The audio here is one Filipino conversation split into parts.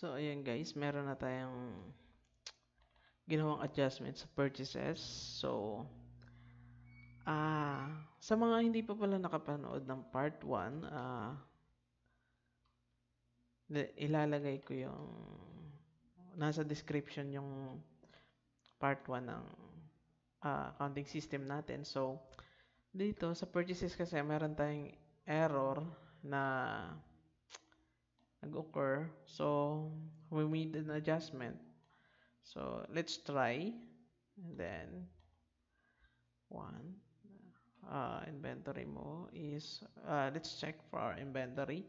So, ayan guys, meron na tayong ginawang adjustment sa purchases. So, ah, sa mga hindi pa pala nakapanood ng part 1, ah, ilalagay ko yung nasa description yung part 1 ng ah, accounting system natin. So, dito sa purchases kasi meron tayong error na nag-occur. So, we made an adjustment. So, let's try. And then, one, uh, inventory mo is, uh, let's check for our inventory.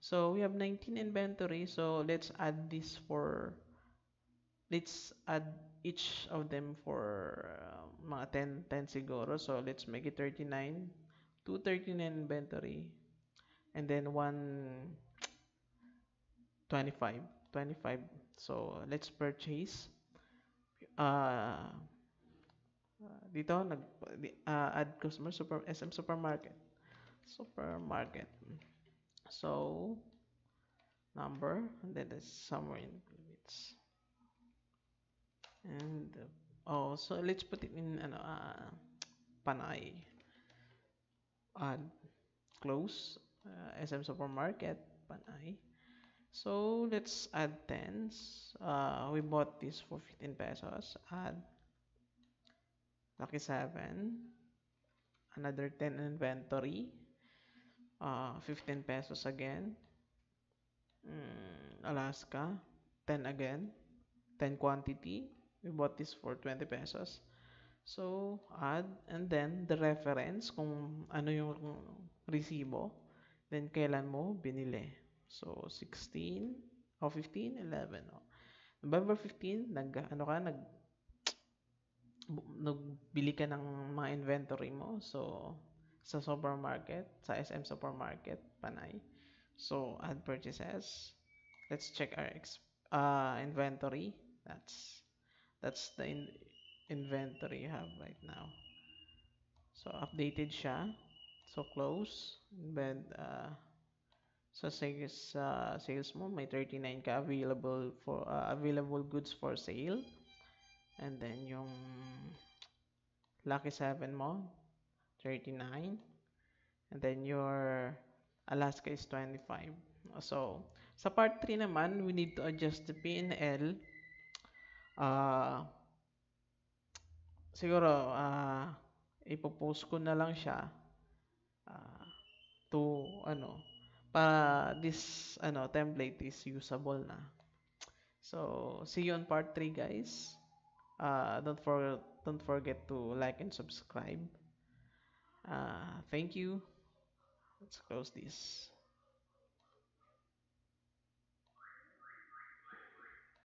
So, we have 19 inventory. So, let's add this for, let's add each of them for uh, mga 10, 10 siguro. So, let's make it 39. 239 inventory. And then, one 25 25 so let's purchase. Uh, dito nag uh, add customer super SM supermarket. Supermarket. So number and then somewhere in limits. And oh so let's put it in ano uh, panay. Add close uh, SM supermarket panay So let's add tens. Uh, we bought this for 15 pesos. Add Lucky 7. Another 10 inventory. Uh, 15 pesos again. Mm, Alaska. 10 again. 10 quantity. We bought this for 20 pesos. So, add. And then, the reference kung ano yung resibo. Then, kailan mo binili. So, 16 o 15, 11. Oh. November 15, nag, ano ka, nag, nagbili ka ng mga inventory mo. So, sa supermarket, sa SM supermarket, panay. So, add purchases. Let's check our uh, inventory. That's that's the in inventory you have right now. So, updated siya. So, close. Then, uh, sa sales uh, sales mo may 39 ka available for uh, available goods for sale. And then yung lucky 7 mo 39 and then your Alaska is 25 so sa part 3 naman we need to adjust the PNL uh, siguro uh, ipopost ko na lang siya uh, to ano para this ano template is usable na. So, see you on part 3 guys. Uh, don't for don't forget to like and subscribe. Uh, thank you. Let's close this.